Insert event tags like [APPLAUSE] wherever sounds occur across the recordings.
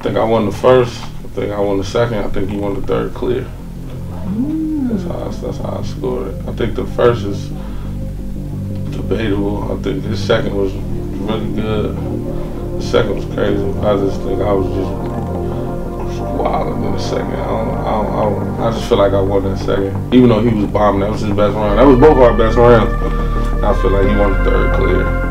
I think I won the first. I think I won the second. I think he won the third clear. That's how I, that's how I scored it. I think the first is debatable. I think his second was really good. The second was crazy. I just think I was just wilding in the second. I don't, I don't, I don't, I just feel like I won that second. Even though he was bombing, that was his best round. That was both our best rounds. I feel like he won the third clear.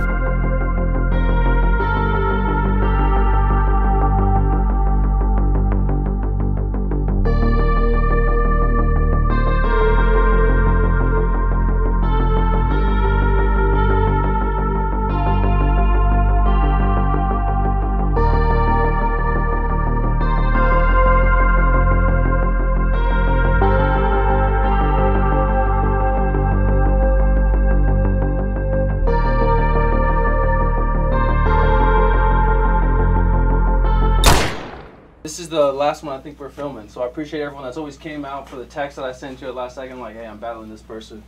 This is the last one I think we're filming, so I appreciate everyone that's always came out for the text that I sent you at last second, like, hey, I'm battling this person.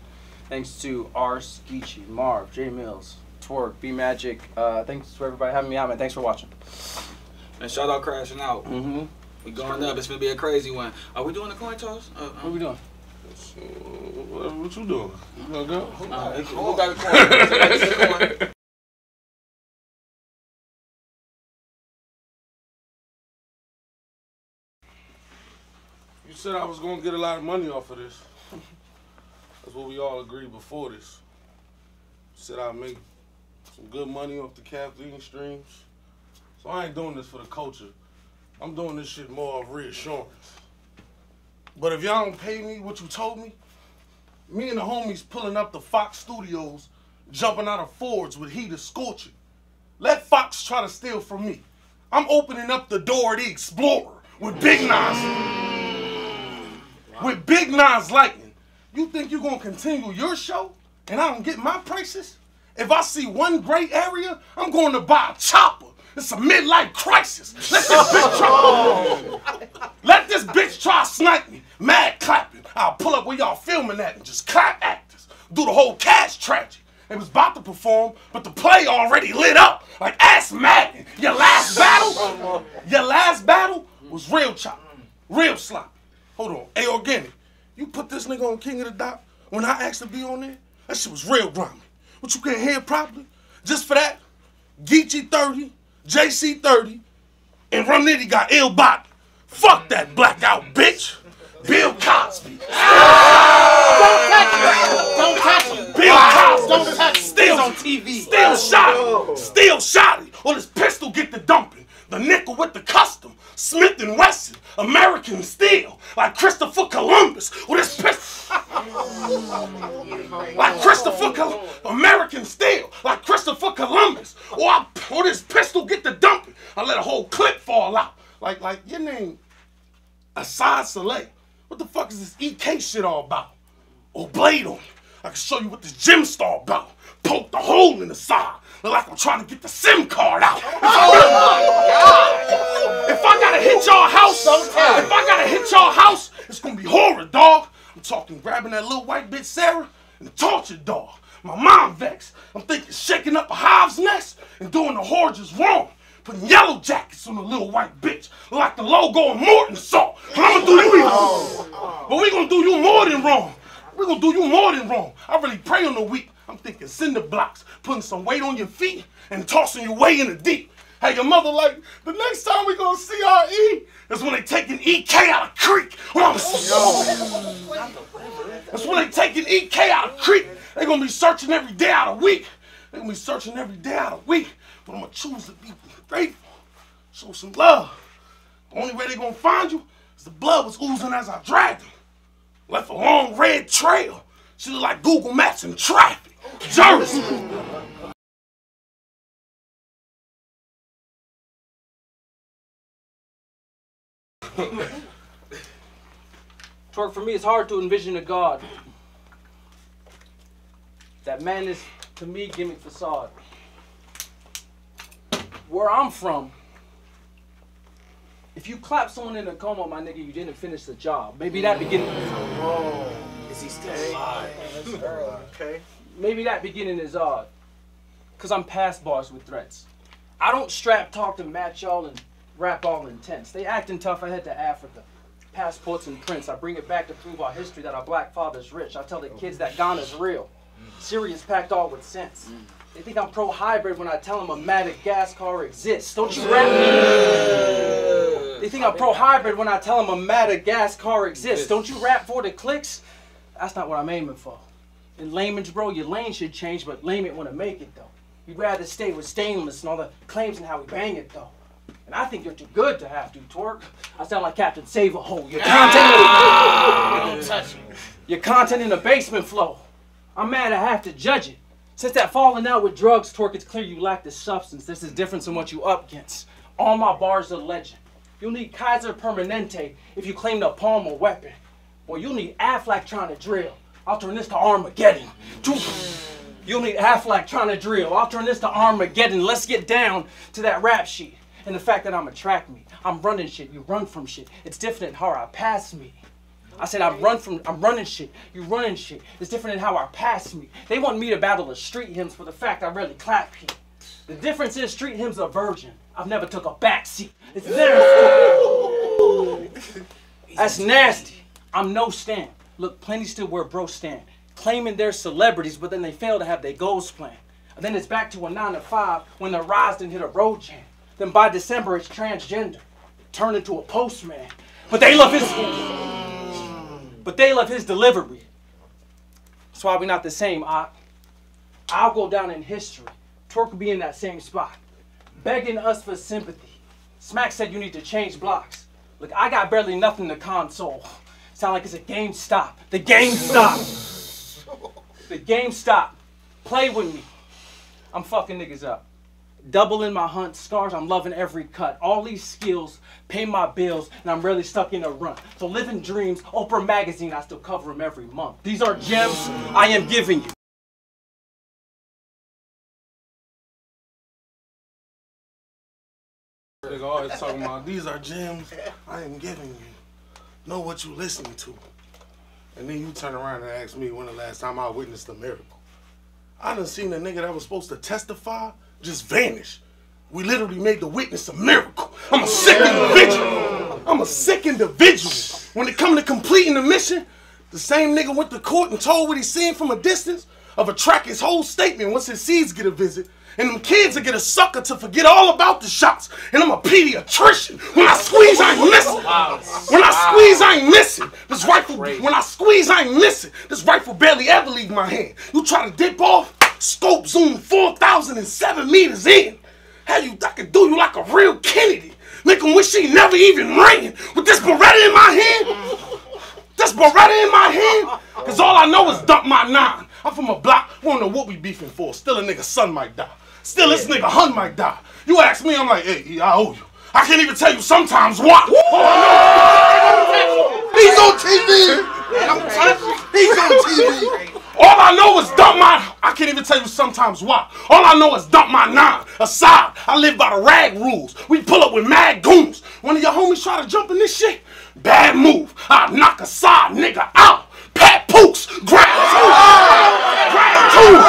Thanks to Ars, Geechee, Marv, J Mills, Twork, B Magic. Uh, thanks for everybody having me out, man. Thanks for watching. And shout out crashing out. Mm-hmm. We going up. It's gonna be a crazy one. Are we doing the coin toss? Uh, What are we doing? So, what, what you doing? You gonna go? uh, who got the coin? [LAUGHS] said I was gonna get a lot of money off of this. That's what we all agreed before this. Said I'd make some good money off the caffeine streams. So I ain't doing this for the culture. I'm doing this shit more of reassurance. But if y'all don't pay me what you told me, me and the homies pulling up the Fox studios, jumping out of Fords with heat scorching. Let Fox try to steal from me. I'm opening up the door of the Explorer with Big Nas with Big Nas Lightning, you think you're gonna continue your show and I don't get my prices? If I see one great area, I'm going to buy a chopper. It's a midlife crisis. Let this bitch try. [LAUGHS] Let this bitch try to snipe me. Mad clapping. I'll pull up where y'all filming at and just clap actors. Do the whole cash tragic. It was about to perform, but the play already lit up. Like ass Madden. Your last battle, [LAUGHS] your last battle was real chop, real sloppy. Hold on. Hey, Organik, you put this nigga on King of the Dot when I asked to be on there? That shit was real grimy. But you can't hear it properly? Just for that, Geechi Gotti, JC 30, and Rum Nitty got ill body. Fuck that blackout bitch. Bill Cosby. Don't touch him. Don't touch him. Bill Cosby. Don't touch him. Still, on TV. Still shot it. Still shot it. Or this pistol get the dumping. The nickel with the custom. Smith and Wesson. American steel. Like Christopher Columbus. Or this pistol. [LAUGHS] like Christopher Col- American steel. Like Christopher Columbus. Or, I, pistol get the dumping. I let a whole clip fall out. Like, like your name, Assad Saleh. What the fuck is this EK shit all about? or blade on you. I can show you what this gym star about. Poke the hole in the side. Look like I'm trying to get the SIM card out. Oh If I gotta hit y'all house, if I gotta hit y'all house, it's gonna be horror, dog. I'm talking grabbing that little white bitch Sarah and the torture dog. My mom vexed. I'm thinking shaking up a hive's nest and doing the horror just wrong. Putting yellow jackets on the little white bitch. Like the logo of Morton salt. But I'm gonna do you even. But we gonna do you more than wrong. we gonna do you more than wrong. I really pray on the weak. I'm thinking cinder blocks, putting some weight on your feet and tossing you way in the deep. Hey, your mother like, the next time we gonna see our E is when they taking EK out of creek. When I'm That's when they taking EK out of creek. They gonna be searching every day out of week. They gonna be searching every day out of week. But I'm gonna choose to be grateful. Show some love. The only way they gonna find you is the blood was oozing as I dragged them. Left a long red trail. She look like Google Maps in traffic. Jersey. Twork, for me, it's hard to envision a God. That man is, to me, gimmick facade. Where I'm from, if you clap someone in a coma, my nigga, you didn't finish the job. Maybe that beginning. Oh, is he still alive? Okay. Maybe that beginning is odd. Cause I'm past bars with threats. I don't strap talk to match y'all and rap all intense. They acting tough, I head to Africa. Passports and prints, I bring it back to prove our history that our black father's rich. I tell the kids that Ghana's real. Serious packed all with sense. They think I'm pro hybrid when I tell them a Madagascar exists. Don't you rap They think I'm pro hybrid when I tell them a Madagascar exists. Don't you rap for the clicks? That's not what I'm aiming for. In layman's bro, your lane should change, but lame it wanna make it though. You'd rather stay with stainless and all the claims and how we bang it though. And I think you're too good to have to Twork. I sound like Captain Save a Hole. Your content, ah! your content in the basement flow. I'm mad I have to judge it. Since that falling out with drugs, Twork, it's clear you lack the substance. This is different than what you up against. All my bars are legend. You'll need Kaiser Permanente if you claim to palm a weapon. Boy, you'll need Aflac trying to drill. I'll turn this to Armageddon. You'll need Aflac trying to drill. I'll turn this to Armageddon. Let's get down to that rap sheet. And the fact that I'm a track meet. I'm running shit. You run from shit. It's different in how I pass me. I said I'm run from I'm running shit. You running shit. It's different in how I pass me. They want me to battle the street hymns for the fact I rarely clap here. The difference is street hymns are virgin. I've never took a back seat. It's their That's nasty. I'm no stand. Look, plenty still where bro stand. Claiming they're celebrities, but then they fail to have their goals planned. And then it's back to a nine to five when the rise didn't hit a road jam. Then by December it's transgender. Turned into a postman. But they love his [LAUGHS] But they love his delivery. That's why we not the same, I I'll go down in history. Twork will be in that same spot. Begging us for sympathy. Smack said you need to change blocks. Look, I got barely nothing to console. Sound like it's a game stop. The game stop. The game stop. Play with me. I'm fucking niggas up. Doubling my hunt scars, I'm loving every cut. All these skills pay my bills, and I'm really stuck in a run. So living dreams, Oprah magazine, I still cover them every month. These are gems I am giving you. Always talking about these are gems I am giving you. Know what you listening to. And then you turn around and ask me when the last time I witnessed a miracle. I done seen a nigga that was supposed to testify just vanish. We literally made the witness a miracle. I'm a sick individual. I'm a sick individual. When it come to completing the mission, the same nigga went to court and told what he seen from a distance of a track his whole statement once his seeds get a visit. And them kids will get a sucker to forget all about the shots. And I'm a pediatrician. When I squeeze, I ain't missing. When I squeeze, I ain't missing. This rifle, when I squeeze, I ain't missing. This rifle barely ever leave my hand. You try to dip off, scope zoom 4,007 meters in. How you, I can do you like a real Kennedy. Make him wish he never even ran. With this Beretta in my hand, this Beretta in my hand, cause all I know is dump my nine. I'm from a block, we don't know what we beefing for. Still a nigga son might die. Still this nigga hun might die. You ask me, I'm like, hey, I owe you. I can't even tell you sometimes why. Know, he's on TV. [LAUGHS] He's on TV. All I know is dump my. I can't even tell you sometimes why. All I know is dump my nine. Aside, I live by the rag rules. We pull up with mad goons. One of your homies try to jump in this shit. Bad move. I knock a side nigga out. Pat Pooks. Grab tools. Grab tools.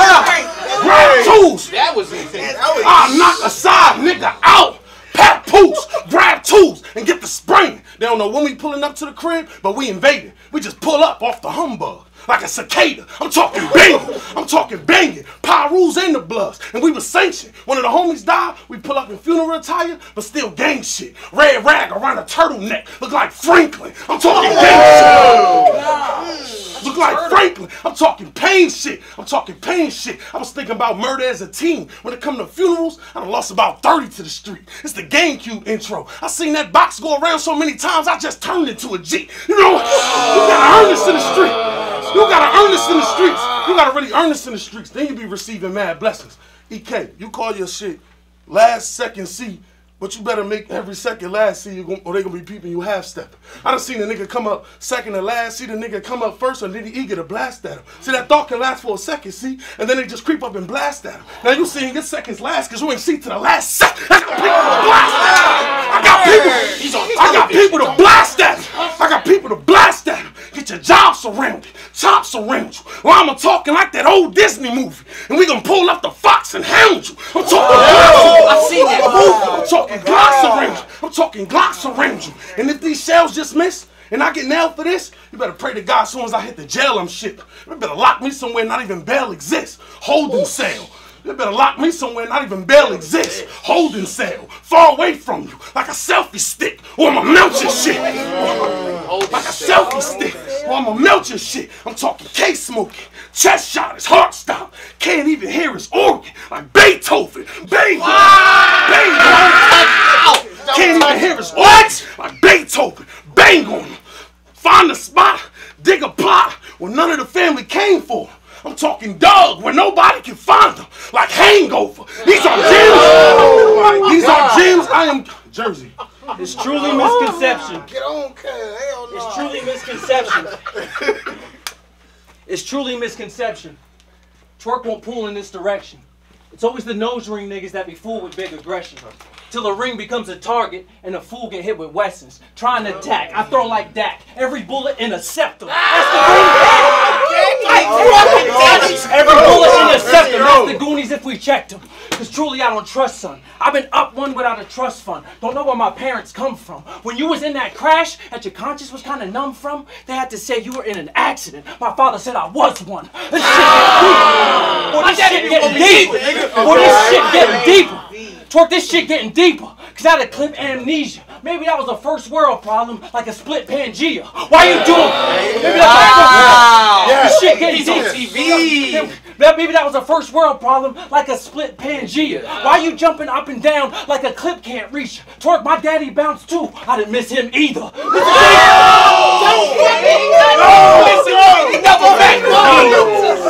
Grab tools. That was easy. I knock a side nigga out. Pat Poops, grab tools, and get the spring. They don't know when we pulling up to the crib, but we invading. We just pull up off the humbug. Like a cicada. I'm talking banging. I'm talking banging. Pyrus and the Bloods. And we was sanctioned. One of the homies died. We pull up in funeral attire, but still gang shit. Red rag around a turtleneck. Look like Franklin. I'm talking gang shit. Look like Franklin. I'm talking pain shit. I'm talking pain shit. I was thinking about murder as a teen. When it come to funerals, I done lost about 30 to the street. It's the GameCube intro. I seen that box go around so many times, I just turned into a G. You know, you gotta earn this in the street. You gotta earn this in the streets. You gotta really earn this in the streets. Then you be receiving mad blessings. EK, you call your shit Last Second Sea, but you better make every second last see you or they gonna be peeping you half step. I done seen a nigga come up second to last, see the nigga come up first, and then he get a blast at him. See that thought can last for a second, see, and then they just creep up and blast at him. Now you seeing your seconds last because you ain't see to the last second. I got people to blast at him. I got people. I got people to blast at him. I got people to blast at him. Get your job surrounded. chops around you. Or I'm talking like that old Disney movie. And we gonna pull up the fox and hound you. I'm talking Glocks. I see that movie. I'm talking Glocks around you. I'm talking Glocks around you. And if these shells just miss, and I get nailed for this, you better pray to God as soon as I hit the jail I'm shipping. You better lock me somewhere not even bail exists. Holding cell. You better lock me somewhere not even bail exists. Holding cell. Far away from you. Like a selfie stick. Or I'ma melt your shit. Like a selfie stick. Or I'ma melt your shit. I'm talking case smoking. Chest shot. His heart stop. Can't even hear his organ. Like Beethoven. Bang. Bang. Can't even hear his what? Like Beethoven. Bang on him. Find a spot, dig a plot where none of the family came for. I'm talking dog where nobody can find them. Like hangover. These are gems. These are gems. I am Jersey. It's truly misconception. Get on, cuz. Hell no. It's truly misconception. it's truly misconception. Twork won't pull in this direction. It's always the nose ring niggas that be fooled with big aggression. Till the ring becomes a target and a fool get hit with Wessons. Trying to attack, I throw like Dak. Every bullet in a scepter. That's the Goonies. Ah! Oh, Every bullet in a scepter. That's the Goonies if we checked them. Cause truly I don't trust son. I've been up one without a trust fund. Don't know where my parents come from. When you was in that crash that your conscience was kind of numb from, they had to say you were in an accident. My father said I was one. This shit getting deeper. Boy, this shit getting deeper. Boy, this shit getting deeper. Twork, this shit getting deeper. Cause I had a clip amnesia. Maybe that was a first world problem, like a split Pangea. Why you doing? Maybe that's wow. This shit getting deep. TV. Maybe that was a first world problem, like a split Pangea. Why you jumping up and down like a clip can't reach? Twork, my daddy bounced too. I didn't miss him either.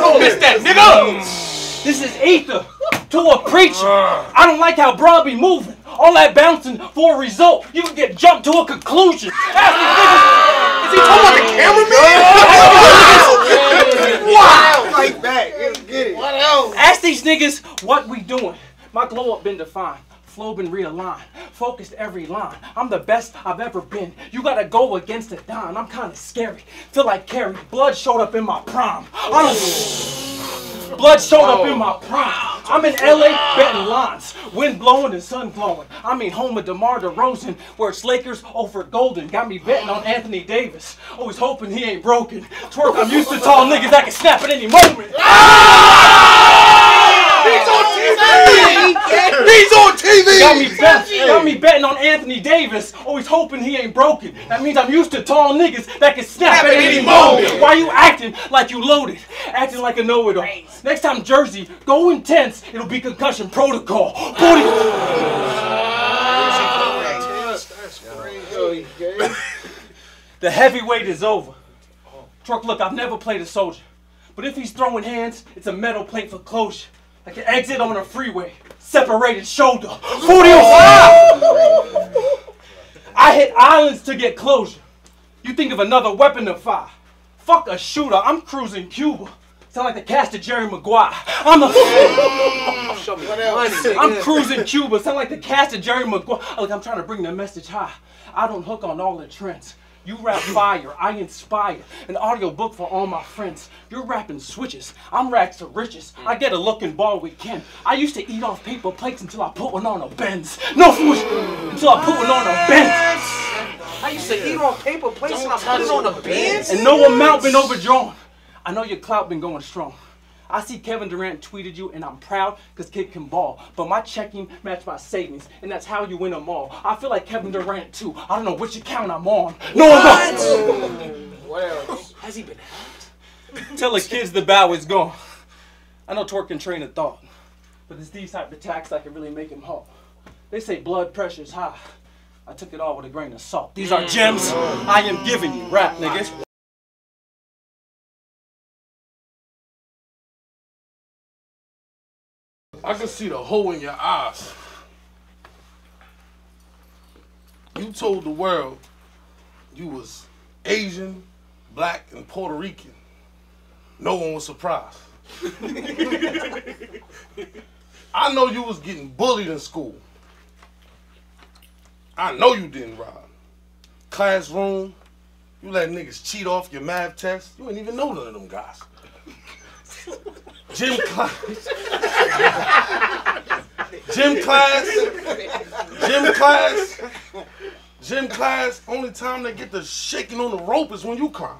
Don't miss that, nigga. This is ether to a preacher. Ah. I don't like how broad be moving. All that bouncing for a result. You can get jumped to a conclusion. Ask the niggas. Is he talking about the cameraman? [LAUGHS] Wow. Fight back. Get get it. What else? Ask these niggas what we doing. My glow up been defined. Flow been realigned. Focused every line. I'm the best I've ever been. You gotta go against the Don. I'm kinda scary. Feel like Carrie. Blood showed up in my prime. I don't. Blood showed up in oh. my prime. I'm in LA betting lines. Wind blowing and sun glowing. I mean home of DeMar DeRozan, where it's Lakers over Golden. Got me betting on Anthony Davis. Always hoping he ain't broken. Twork, I'm used to tall niggas that can snap at any moment. Ah! He's on TV. He's on TV. Got me, bet, got me betting on Anthony Davis, oh, always hoping he ain't broken. That means I'm used to tall niggas that can snap, at any moment. Why you acting like you loaded? Acting like a know-it-all. Next time Jersey, go intense, it'll be concussion protocol. Booty. The heavyweight is over. Truck, look, I've never played a soldier. But if he's throwing hands, it's a metal plate for closure. Like an exit on a freeway. Separated shoulder. 4005! I hit islands to get closure. You think of another weapon to fire. Fuck a shooter, I'm cruising Cuba. Sound like the cast of Jerry Maguire. I'm the. I'm cruising Cuba. Sound like the cast of Jerry Maguire. Look, I'm trying to bring the message high. I don't hook on all the trends. You rap fire, I inspire. An audio book for all my friends. You're rapping switches. I'm rags to riches. I get a looking ball with weekend. I used to eat off paper plates until I put one on a Benz. No swoosh until I put one on a Benz. I used to eat on paper plates and I put it on the bins. And no amount been overdrawn. I know your clout been going strong. I see Kevin Durant tweeted you, and I'm proud because kid can ball. But my checking match my savings, and that's how you win them all. I feel like Kevin Durant too. I don't know which account I'm on. No, I'm not. What else? Has he been hacked? Tell the kids the bow is gone. I know Torque can train a thought, but it's these type of attacks that can really make him halt. They say blood pressure's high. I took it all with a grain of salt. These are mm. gems I am giving you, rap niggas. I can see the hole in your eyes. You told the world you was Asian, black, and Puerto Rican. No one was surprised. [LAUGHS] I know you was getting bullied in school. I know you didn't rob. Classroom, You let niggas cheat off your math test. You ain't even know none of them guys. [LAUGHS] Gym class. Gym class. Gym class. Gym class. Only time they get the shaking on the rope is when you climb.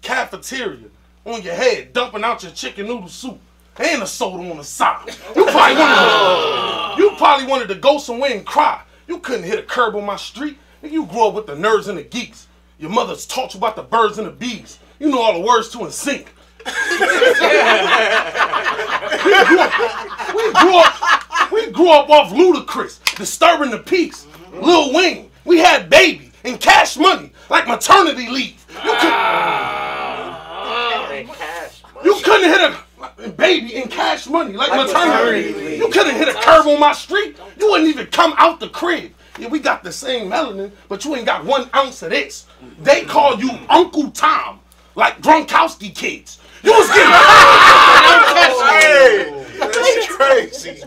Cafeteria. On your head, dumping out your chicken noodle soup. And a soda on the side. You probably wanted to, you probably wanted to go somewhere and cry. You couldn't hit a curb on my street. Nigga, you grew up with the nerds and the geeks. Your mother's taught you about the birds and the bees. You know all the words to NSYNC. We grew up, we grew up off Ludacris, disturbing the peace. Lil Wayne, we had baby and cash money like maternity leave. You, could, you couldn't hit a baby in cash money like, maternity. leave. You couldn't hit a curb on my street. You wouldn't even come out the crib. Yeah, we got the same melanin, but you ain't got one ounce of this. They call you Uncle Tom, like Gronkowski kids. You was getting. That's crazy.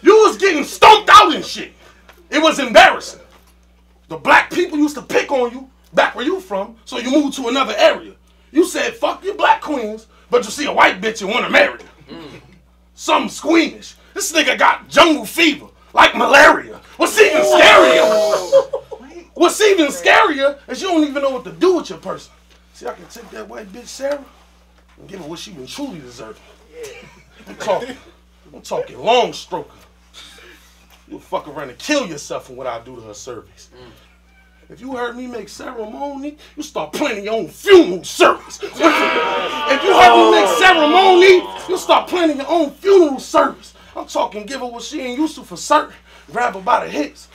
You was getting stumped out and shit. It was embarrassing. The black people used to pick on you back where you from, so you moved to another area. You said, fuck your black queens, but you see a white bitch and want to marry her. Some squeamish. This nigga got jungle fever, like malaria. What's even scarier? [LAUGHS] What's even scarier is you don't even know what to do with your person. See, I can take that white bitch Sarah and give her what she been truly deserving. I'm talking, I'm talking long stroker. You'll fuck around and kill yourself from what I do to her cervix. If you heard me make ceremony, you start planning your own funeral service. if you heard me make ceremony, you start planning your own funeral service. I'm talking give her what she ain't used to for certain. Grab her by the hips.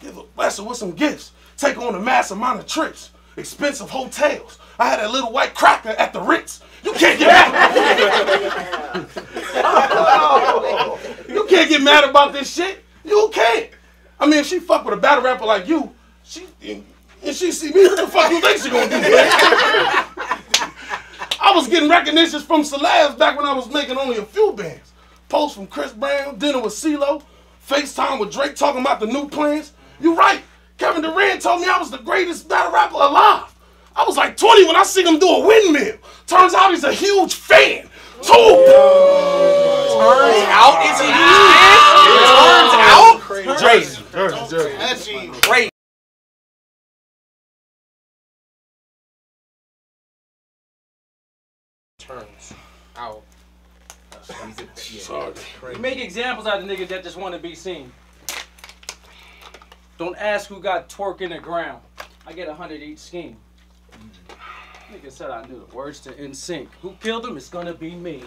Give her, bless her with some gifts. Take her on a mass amount of trips. Expensive hotels. I had a little white cracker at the Ritz. You can't get mad. [LAUGHS] you can't get mad about this shit. You can't. I mean, if she fuck with a battle rapper like you, she and, she see me, what the fuck you think she gonna do? I was getting recognitions from celebs back when I was making only a few bands. Post from Chris Brown, dinner with CeeLo, FaceTime with Drake talking about the new plans. You right. Kevin Durant told me I was the greatest battle rapper alive. I was like 20 when I seen him do a windmill. Turns out he's a huge fan. Too. Oh. Turns out it's a huge Turns out. Jersey, Jersey, Jersey. That's Turns out. Sorry. You make examples out of niggas that just want to be seen. Don't ask who got Twork in the ground. I get a hundred each scheme. Nigga said I knew the words to NSYNC. Who killed him? It's gonna be me.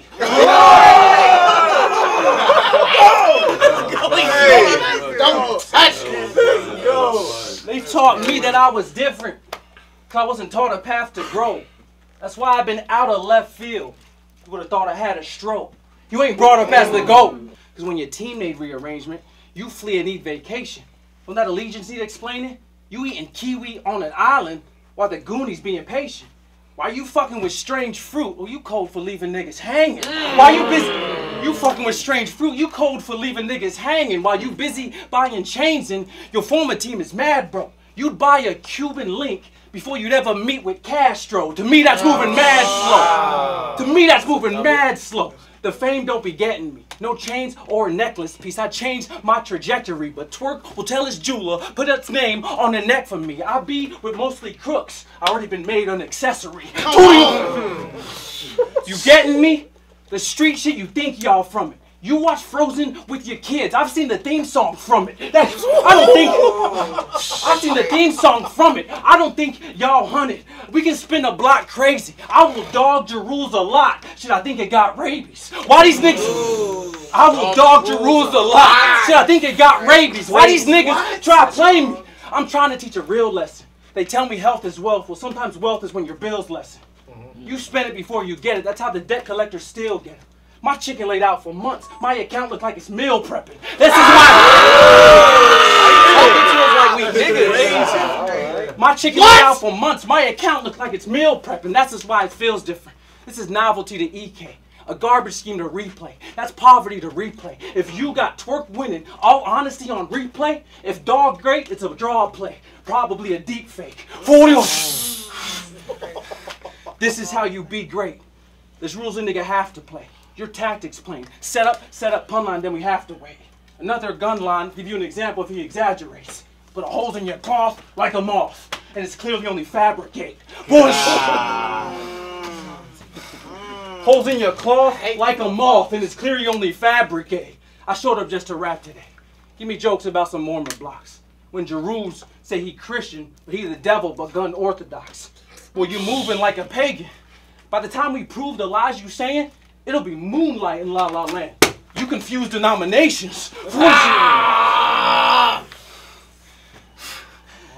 Don't touch. They taught me that I was different. Cause I wasn't taught a path to grow. That's why I've been out of left field. You would have thought I had a stroke. You ain't brought up as the GOAT. Cause when your team made rearrangement, you flee and eat vacation. When that allegiance need explaining, you eating kiwi on an island while the Goonies being patient. Why you fucking with strange fruit? Well, you cold for leaving niggas hanging. Why you busy? You fucking with strange fruit. You cold for leaving niggas hanging. While you busy buying chains and your former team is mad, bro. You'd buy a Cuban link before you'd ever meet with Castro. To me, that's moving mad slow. To me, that's moving mad slow. The fame don't be getting me. No chains or a necklace piece. I changed my trajectory, but Twork will tell his jeweler put its name on the neck for me. I be with mostly crooks. I already been made an accessory. You getting me? The street shit, you think y'all from it. You watch Frozen with your kids. I've seen the theme song from it. That, I don't think. I've seen the theme song from it. I don't think y'all hunted. We can spin a block crazy. I will dog your rules a lot. Shit, I think it got rabies. Why these niggas? I will dog your rules a lot. Shit, I think it got rabies. Why these niggas try to play me? I'm trying to teach a real lesson. They tell me health is wealth. Well, sometimes wealth is when your bills lessen. You spend it before you get it. That's how the debt collectors still get it. My chicken laid out for months. My account looked like it's meal prepping. This is my. Talking to us [LAUGHS] like we niggas. My chicken laid out for months. My account looked like it's meal prepping. That's just why it feels different. This is novelty to EK. A garbage scheme to replay. That's poverty to replay. If you got Twork winning, all honesty on replay, if dog great, it's a draw play. Probably a deep fake. For real. [LAUGHS] This is how you be great. There's rules a nigga have to play. Your tactics plain. Set up, set up, pun line, then we have to wait. Another gun line, give you an example if he exaggerates. Put a holes in your cloth like a moth, and it's clearly only fabricate. Bush! [LAUGHS] holes in your cloth like a moth, and it's clearly only fabricate. I showed up just to rap today. Give me jokes about some Mormon blocks. When Jerus say he Christian, but he the devil, but gun orthodox. Well, you moving like a pagan. By the time we prove the lies you saying, it'll be moonlight in La La Land. You confuse denominations. Ah!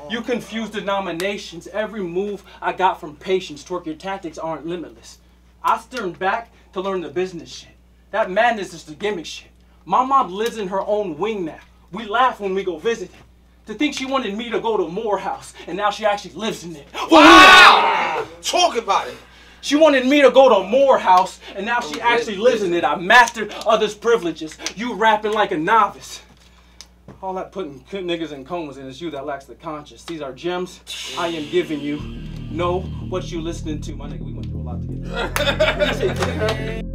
You confuse denominations. Every move I got from patience. Twork your tactics aren't limitless. I turned back to learn the business shit. That madness is the gimmick shit. My mom lives in her own wing now. We laugh when we go visit. To think she wanted me to go to Morehouse, and now she actually lives in it. Wow! Talk about it. She wanted me to go to Morehouse, and now she actually lives in it. I mastered others' privileges. You rapping like a novice. All that putting niggas in comas in is you that lacks the conscience. These are gems I am giving you. Know what you listening to. My nigga, we went through a lot together. [LAUGHS] [LAUGHS]